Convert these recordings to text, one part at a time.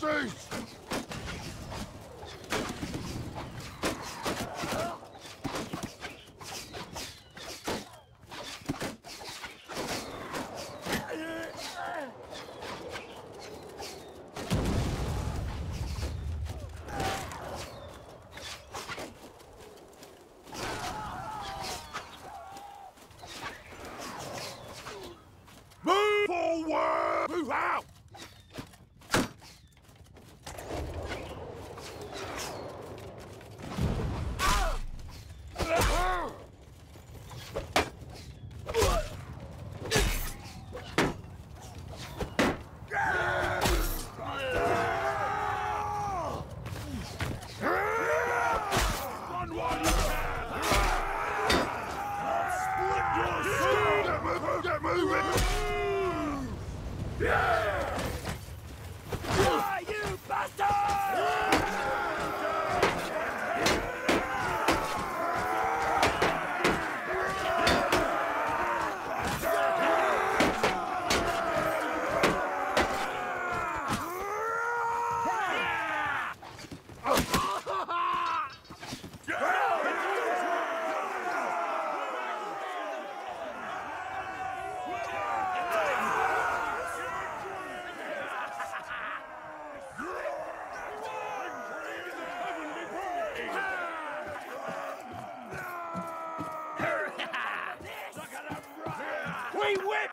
off! Move forward! Move out! Yeah! We whip!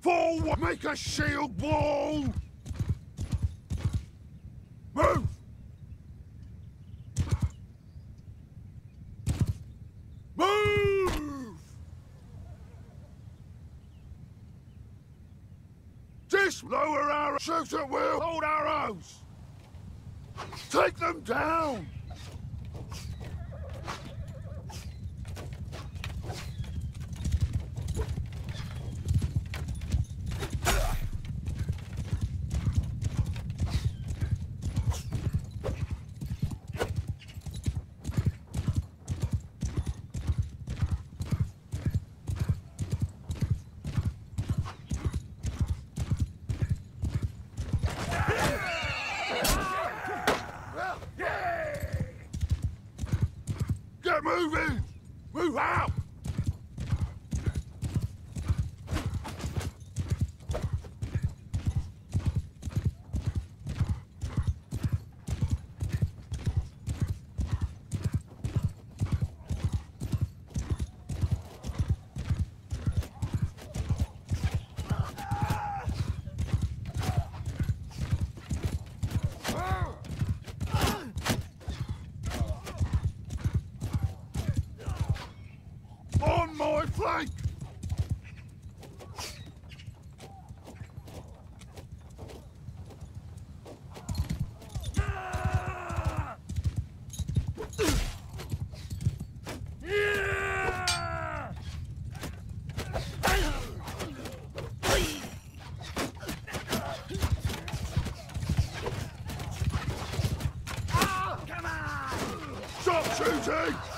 Forward! Make a shield wall! Move! Move! Just lower arrows! Shoot at will! Hold arrows! Take them down! Shooting!